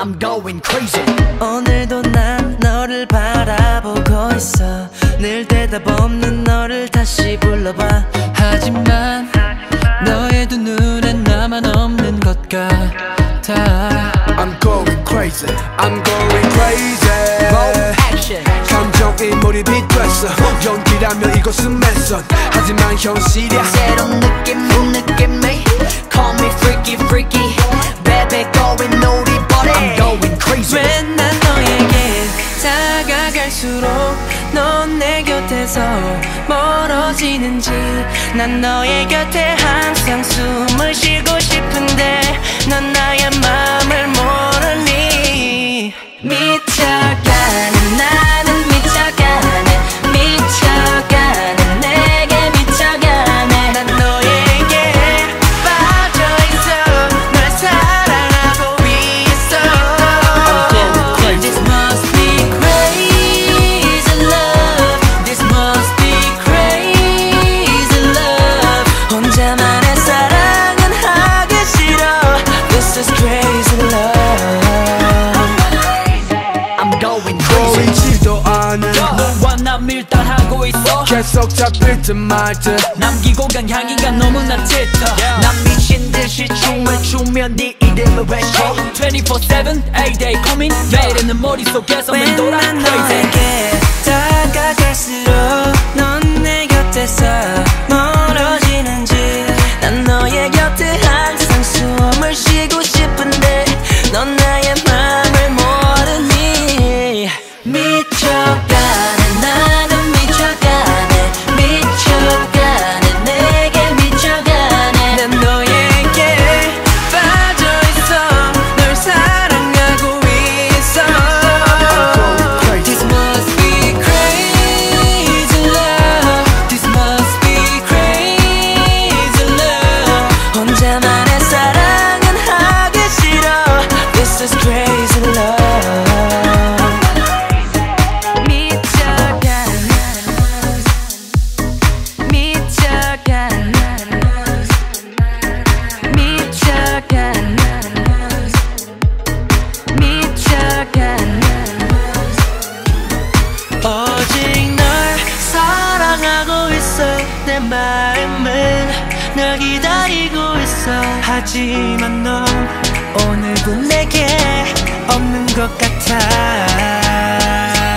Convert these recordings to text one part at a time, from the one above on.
I'm going crazy. 오늘도 난 너를 바라보고 있어. 늘 대답 없는 너를 다시 불러봐. 하지만 너의 두 눈엔 나만 없는 것 같아 I'm going crazy. I'm going crazy. 감정이 몰입이 됐어. 연기라면 이것은 맨선 하지만 현실이야. 새로운 느낌 못 느낌이 다가갈수록 넌 내 곁에서 멀어지는지. 난 너의 곁에 항상 숨을 쉬고 싶은데 넌 나의 마음을 모르니 미쳐가는 나 계속 잡힐 듯 말 듯. 남기고 간 향기가 너무나 짙어. 난 미친 듯이 춤을 추며 네 이름을 외쳐. 24-7 A-Day 고민 매일은 내 머릿속에서 맴돌아. crazy. 너에게 다가갈수 마음은 널 기다리고 있어. 하지만 넌 오늘도 내게 없는 것 같아.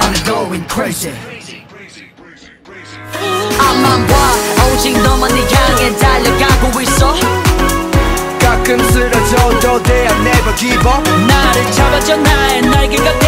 I'm going crazy. 앞만 봐 오직 너만 내 향해 달려가고 있어. 가끔 쓰러져도 they never give up. 나를 잡아줘 나의 날개가